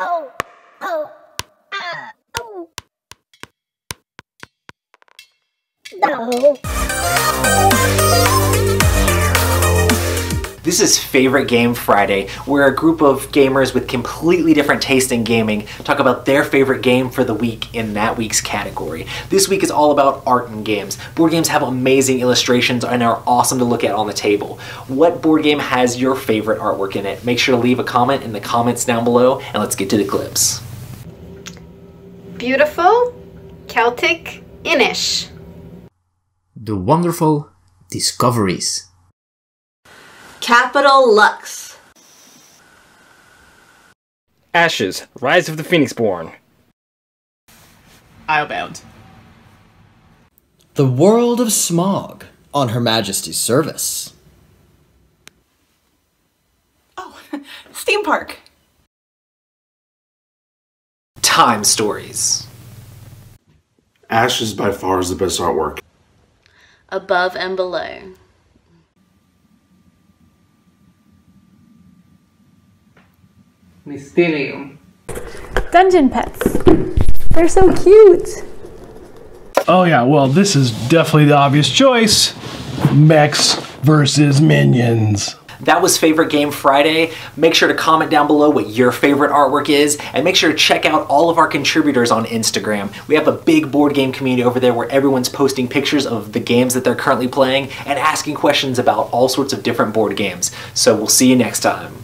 oh, oh, ah, oh. No. This is Favorite Game Friday, where a group of gamers with completely different taste in gaming talk about their favorite game for the week in that week's category. This week is all about art and games. Board games have amazing illustrations and are awesome to look at on the table. What board game has your favorite artwork in it? Make sure to leave a comment in the comments down below, and let's get to the clips. Beautiful, Celtic, Inis. The wonderful discoveries. Capital Lux. Ashes, Rise of the Phoenixborn. Islebound. The World of Smog on Her Majesty's service. Oh, Theme Park. Time Stories. Ashes by far is the best artwork. Above and Below. Mysterium. Dungeon pets. They're so cute. Oh yeah, well this is definitely the obvious choice. Mechs versus minions. That was Favorite Game Friday. Make sure to comment down below what your favorite artwork is, and make sure to check out all of our contributors on Instagram. We have a big board game community over there where everyone's posting pictures of the games that they're currently playing and asking questions about all sorts of different board games. So we'll see you next time.